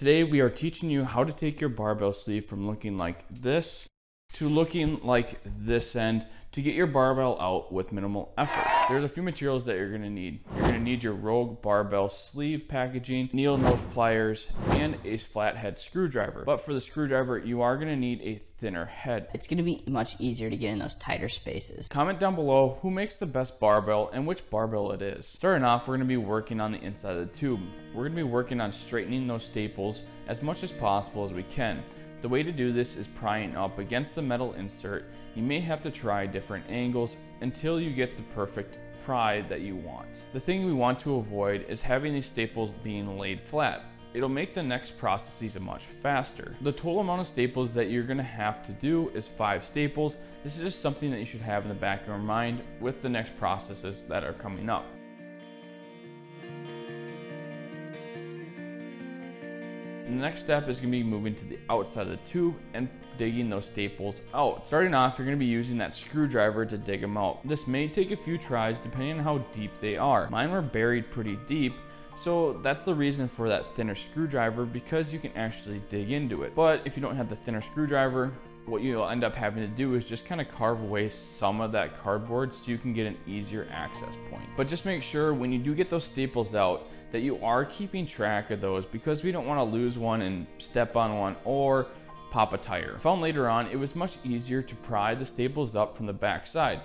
Today we are teaching you how to take your barbell sleeve from looking like this to looking like this end to get your barbell out with minimal effort. There's a few materials that you're gonna need. You're need your Rogue barbell sleeve packaging, needle nose pliers, and a flathead screwdriver. But for the screwdriver, you are gonna need a thinner head. It's gonna be much easier to get in those tighter spaces. Comment down below who makes the best barbell and which barbell it is. Starting off, we're gonna be working on the inside of the tube. We're gonna be working on straightening those staples as much as possible as we can. The way to do this is prying up against the metal insert. You may have to try different angles until you get the perfect pry that you want. The thing we want to avoid is having these staples being laid flat. It'll make the next processes much faster. The total amount of staples that you're gonna have to do is five staples. This is just something that you should have in the back of your mind with the next processes that are coming up. The next step is gonna be moving to the outside of the tube and digging those staples out. Starting off, you're gonna be using that screwdriver to dig them out. This may take a few tries depending on how deep they are. Mine were buried pretty deep, so that's the reason for that thinner screwdriver because you can actually dig into it. But if you don't have the thinner screwdriver, what you'll end up having to do is just kind of carve away some of that cardboard so you can get an easier access point. But just make sure when you do get those staples out that you are keeping track of those because we don't want to lose one and step on one or pop a tire. Found later on it was much easier to pry the staples up from the back side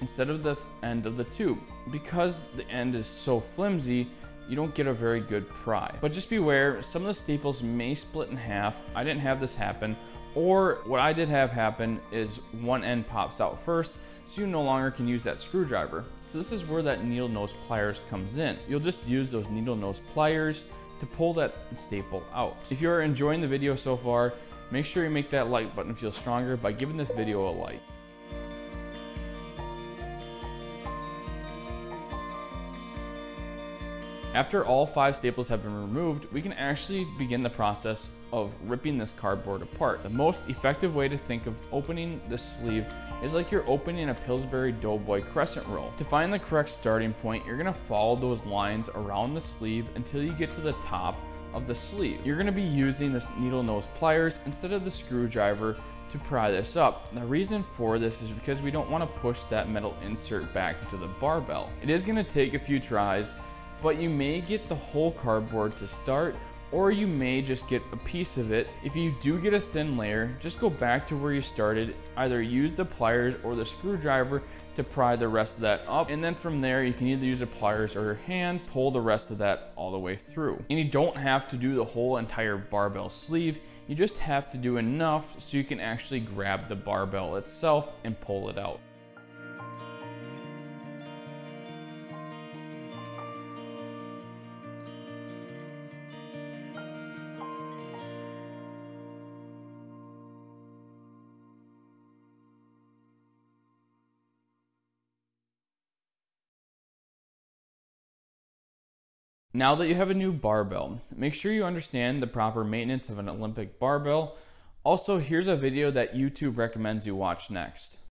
instead of the end of the tube. Because the end is so flimsy, you don't get a very good pry. But just beware, some of the staples may split in half. I didn't have this happen. Or what I did have happen is one end pops out first, so you no longer can use that screwdriver. So this is where that needle nose pliers comes in. You'll just use those needle nose pliers to pull that staple out. If you're enjoying the video so far, make sure you make that like button feel stronger by giving this video a like. After all five staples have been removed, we can actually begin the process of ripping this cardboard apart. The most effective way to think of opening the sleeve is like you're opening a Pillsbury Doughboy crescent roll. To find the correct starting point, you're gonna follow those lines around the sleeve until you get to the top of the sleeve. You're gonna be using this needle nose pliers instead of the screwdriver to pry this up. The reason for this is because we don't wanna push that metal insert back into the barbell. It is gonna take a few tries, but you may get the whole cardboard to start or you may just get a piece of it. If you do get a thin layer, just go back to where you started, either use the pliers or the screwdriver to pry the rest of that up. And then from there, you can either use the pliers or your hands, pull the rest of that all the way through. And you don't have to do the whole entire barbell sleeve. You just have to do enough so you can actually grab the barbell itself and pull it out. Now that you have a new barbell, make sure you understand the proper maintenance of an Olympic barbell. Also, here's a video that YouTube recommends you watch next.